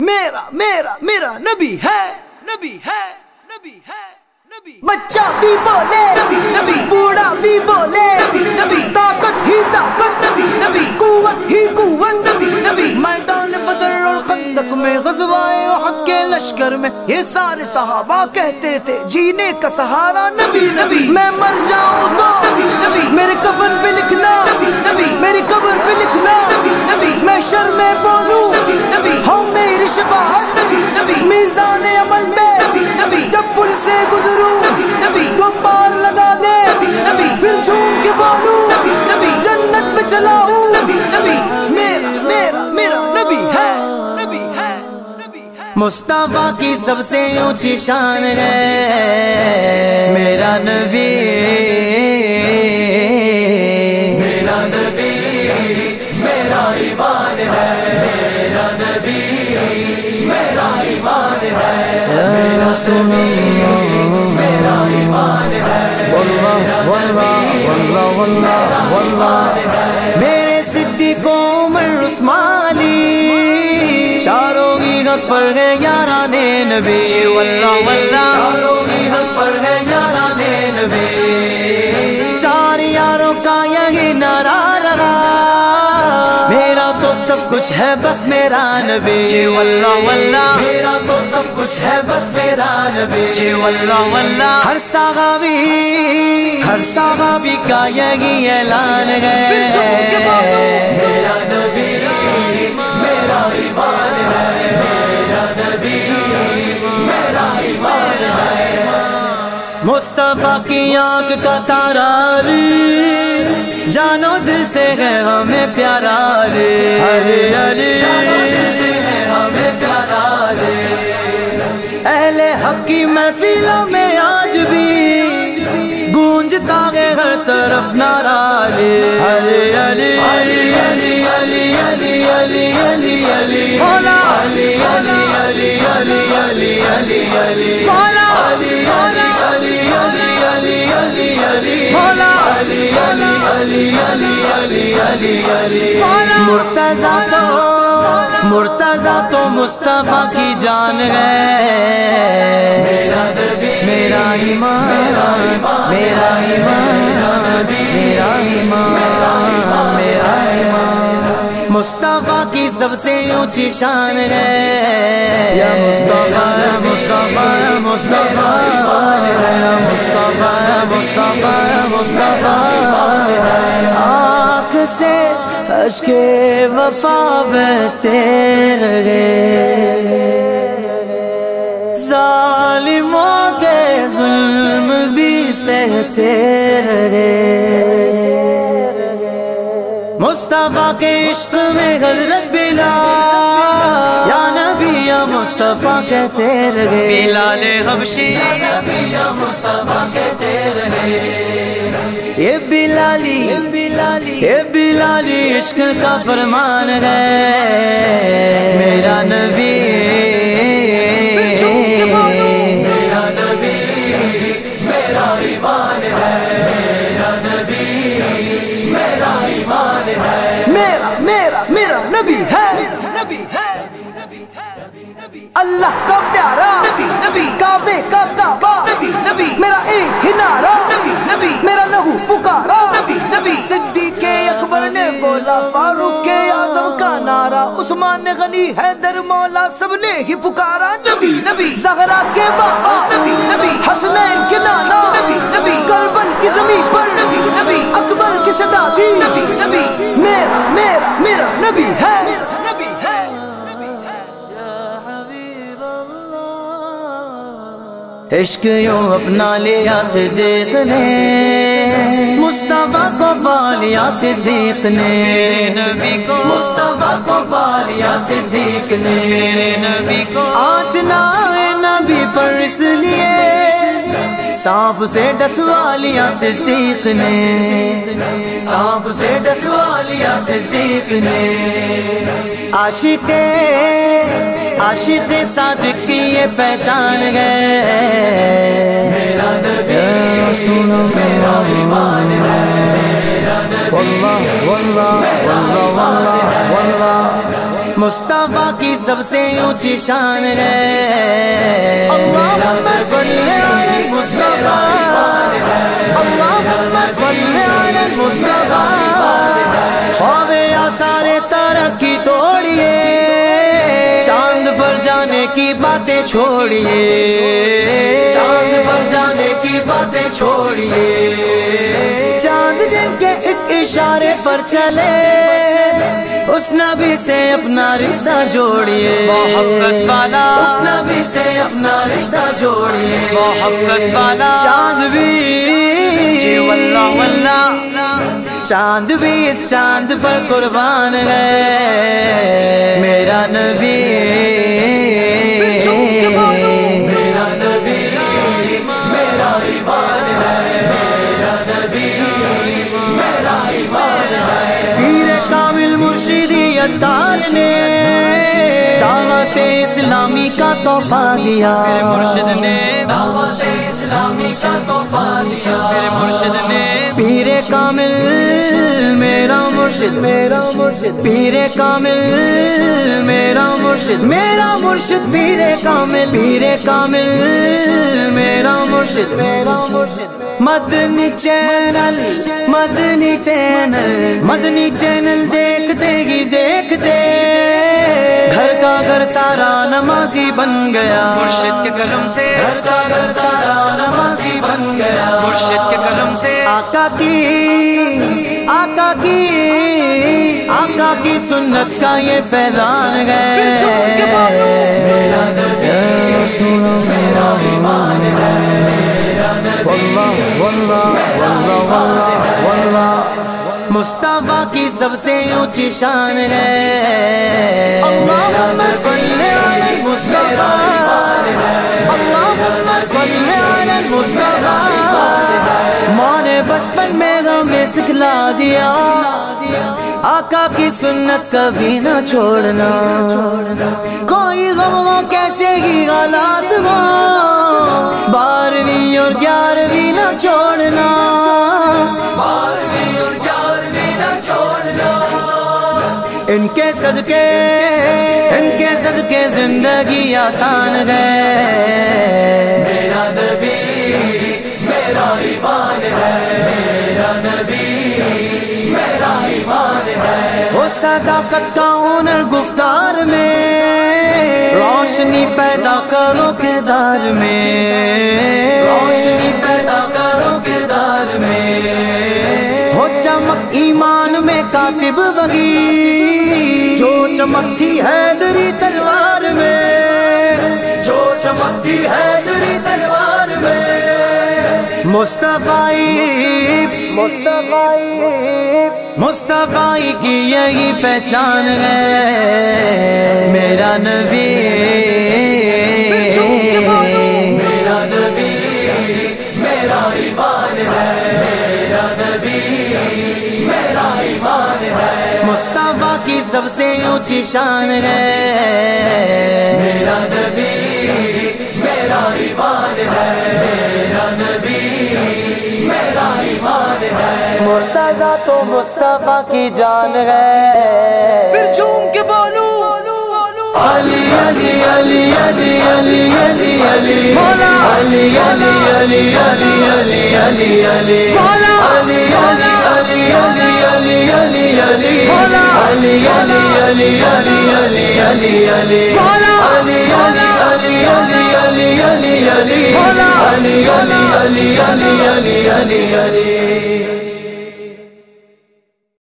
میرا میرا میرا نبی ہے نبی ہے نبی ہے نبی بچہ بھی بولے نبی نبی۔ بوڑھا بھی بولے نبی نبی۔ طاقت لشکر میں یہ سارے صحابہ کہتے تھے، جینے کا سہارا نبی نبی۔ میں مر جاؤں تو نبی نبی میرے کفن پہ لکھنا نبی نبی میری قبر پہ لکھنا۔ نبی نبی میں شر میں بولوں نبی نبی ہوں میری شفاعت۔ نبی نبی میزان عمل میں نبی نبی جب پل سے گزروں نبی نبی تو پار لگا دے نبی نبی پھر جھوم کے بولوں۔ نبی نبی جنت پہ چلا ہوں نبی نبی مصطفیٰ کی سب سے اونچی شان ہے۔ میرا نبی۔ میرا نبی میرا ایمان ہے۔ میرا نبی میرا ایمان ہے۔ میرا سنی میرا ایمان ہے۔ واللہ واللہ واللہ واللہ۔ واللہ عیدت پر ہے یاران نبی۔ واللہ واللہ۔ چاروں عیدت پر ہے یاران نبی۔ چار یاروں کا یہی نعرہ رہا میرا تو سب کچھ ہے بس میرا نبی۔ جی واللہ واللہ۔ میرا تو سب کچھ ہے بس میرا نبی۔ جی واللہ واللہ۔ ہر صحابی ہر صحابی کا یہی اعلان ہے۔ میرا مصطفیٰ کی آنکھ کا تارا ری جانو دل سے ہے ہمیں پیارا رے ہرے ہرے جانو ہمیں پیارا رے اہل حق کی محفلوں میں آج بھی گونجتا ہے ہر طرف نارا رے ہرے ہرے علی علی علی علی علی علی علی مولا علی علی علی علی علی علی علی علی مرتضی تو تو مصطفیٰ کی جان ہے۔ میرا ایمان میرا ایمان میرا ایمان میرا ایمان مصطفیٰ کی سب سے اونچی شان ہے۔ مصطفیٰ یا مصطفیٰ۔ مصطفیٰ مصطفیٰ مصطفیٰ مصطفیٰ آنکھ سے اشک وفا بہتے رہے۔ ظالموں کے ظلم بھی سہتے رہے۔ مصطفیٰ کے عشق میں حضرت بلا مصطفیٰ کہتے رہے۔ بلال حبشی یا نبی یا مصطفیٰ کہتے رہے۔ یہ بلالی یہ بلالی۔ یہ بلالی عشق کا فرمان ہے۔ میرا نبی۔ میرا نبی میرا ایمان ہے۔ میرا نبی میرا ایمان ہے۔ میرا میرا میرا نبی ہے۔ اللہ کا پیارا نبی نبی کعبے کا کعبہ نبی نبی میرا ایک ہی نعرہ نبی نبی میرا لہو پکارا نبی نبی صدیق اکبر نے بولا فاروق اعظم کا نعرہ عثمان غنی حیدر مولا سب نے ہی پکارا نبی نبی زہرا کے بابا نبی نبی حسنین کے نانا نبی نبی کربل کی زمین پر نبی نبی اکبر کی صدا تھی نبی نبی میرا میرا میرا نبی ہے عشق یوں اپنا لیا صدیق نے، مصطفیٰ کو بالیا صدیق نے نبی کو مصطفیٰ کو بالیا صدیق نے۔ نبی کو آج نائے نبی پر اس لیے سانپ سے ڈسوا لیا صدیق نے سانپ سے ڈسوا لیا صدیق نے۔ عاشق عاشق صادق کی یہ پہچان گئے میرا نبی سنو مصطفیٰ کی سب سے اونچی شان ہے۔ اللہم صلی علی المصطفیٰ اللہم صلی علی المصطفیٰ خواب ترقی توڑیے۔ چاند پر جانے کی باتیں چھوڑیے۔ چاند پر جانے کی باتیں چھوڑیے۔ چاند جن کے اشارے پر چلے۔ اس نبی سے اپنا رشتہ جوڑیے۔ محبت والا۔ اس نبی سے اپنا رشتہ جوڑیے۔ محبت والا۔ چاند بھی جی واللہ واللہ چاند بھی اس چاند پر قربان ہے۔ میرا نبی۔ Listen. دعوت اسلامی کا تحفہ دیا۔ مرشد نے دعوت اسلامی کا تحفہ دیا۔ میرے مرشد نے پیر کامل میرا مرشد میرا مرشد۔ پیر کامل میرا مرشد میرا مرشد۔ پیر کامل پیر کامل میرا مرشد میرا مرشد۔ مدنی چینل مدنی چینل مدنی چینل دیکھتے ہی دیکھتے۔ گھر کا گھر سارا نمازی بن گیا۔ مرشد کے قلم سے گھر کا گھر سارا نمازی بن گیا۔ مرشد کے قلم سے آقا کی آقا کی آقا کی سنت کا یہ فیضان ہے۔ میرا نبی میرا ایمان ہے۔ میرا نبی مصطفیٰ کی سب سے اونچی شان ہے۔ اللہم صلی علی المصطفیٰ اللہم صلی علی المصطفیٰ ماں نے بچپن میں ہمیں سکھلا دیا۔ آقا کی سنت کبھی نہ چھوڑنا۔ کوئی غم ہو کیسے ہی حالات ہو بارہویں اور گیارہویں نہ چھوڑنا۔ بارہویں اور گیارہویں نہ چھوڑنا ان کے صدقے ان کے صدقے زندگی آسان ہے۔ میرا نبی میرا ایمان ہے۔ میرا نبی میرا ایمان ہے۔ وہ صداقت کا ہنر گفتار میں روشنی پیدا کرو کردار میں۔ روشنی پیدا کرو کردار میں۔ ہو چمک ایمان میں کاتب جو چمکتی ہے دری تلوار میں، جو چمکتی ہے تیری تلوار میں۔ مصطفی مصطفی مصطفی کی یہی پہچان ہے۔ میرا میرا نبی سب سے اونچی شان ہے میرا نبی میرا ایمان ہے میرا نبی میرا ایمان ہے مرتضی تو مصطفیٰ کی جان ہے پھر جھوم کے بولو علی علی علی علی علی علی علی مولا علی علی علی علی علی علی علی علی علی علی علی علی علی علی علی علی علی علی علی علی علی علی